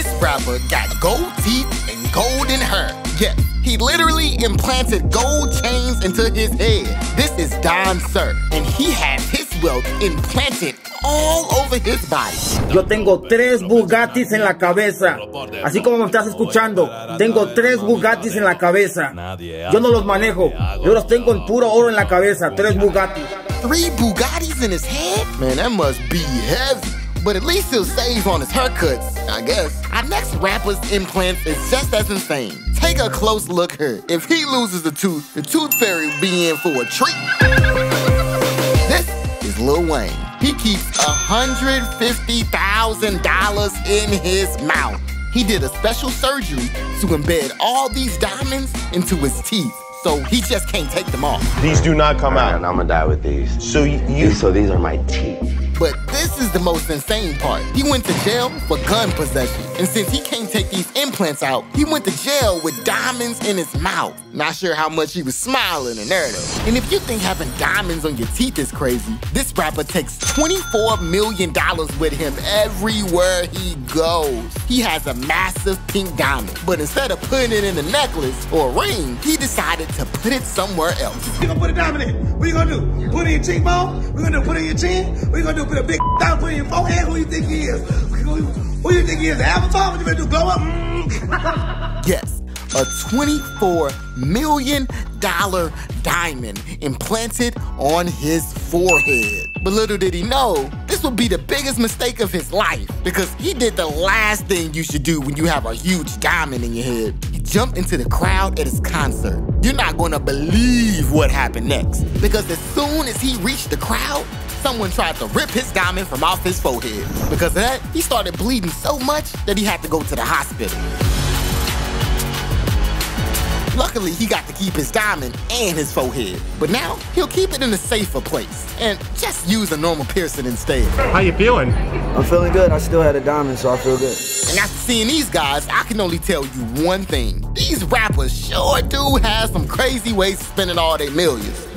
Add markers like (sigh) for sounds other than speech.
This rapper got gold teeth and golden hair. Yes, he literally implanted gold chains into his head. This is Dan Sur, and he has his wealth implanted all over his body. Yo tengo tres Bugattis en la cabeza. Así como me estás escuchando, tengo tres Bugattis en la cabeza. Yo no los manejo, yo los tengo en puro oro en la cabeza. Tres Bugattis. Three Bugattis in his head? Man, that must be heavy. But at least he'll save on his haircuts, I guess. Our next rapper's implants is just as insane. Take a close look here. If he loses a tooth, the tooth fairy will be in for a treat. This is Lil Wayne. He keeps $150,000 in his mouth. He did a special surgery to embed all these diamonds into his teeth so he just can't take them off. These do not come out. And I'm gonna die with these. So you, you So these are my teeth. But this is the most insane part. He went to jail for gun possession. And since he can't take these implants out, he went to jail with diamonds in his mouth. Not sure how much he was smiling in there. And if you think having diamonds on your teeth is crazy, this rapper takes $24 million with him everywhere he goes. He has a massive pink diamond, but instead of putting it in a necklace or a ring, he decided to put it somewhere else. You gonna put a diamond in? What you gonna do? Put it in your cheekbone? We gonna put it in your chin? What you gonna do? Put a big (laughs) diamond put it in your forehead? Who you think he is? Who, you think he is? Avatar? What you gonna do? Glow up? Mm. Yes, a $24 million diamond implanted on his forehead. But little did he know, this would be the biggest mistake of his life because he did the last thing you should do when you have a huge diamond in your head. He jumped into the crowd at his concert. You're not gonna believe what happened next because as soon as he reached the crowd, someone tried to rip his diamond from off his forehead. Because of that, he started bleeding so much that he had to go to the hospital. Luckily, he got to keep his diamond and his forehead. But now, he'll keep it in a safer place and just use a normal piercing instead. how you feeling? I'm feeling good. I still had a diamond, so I feel good. And after seeing these guys, I can only tell you one thing. These rappers sure do have some crazy ways of spending all their millions.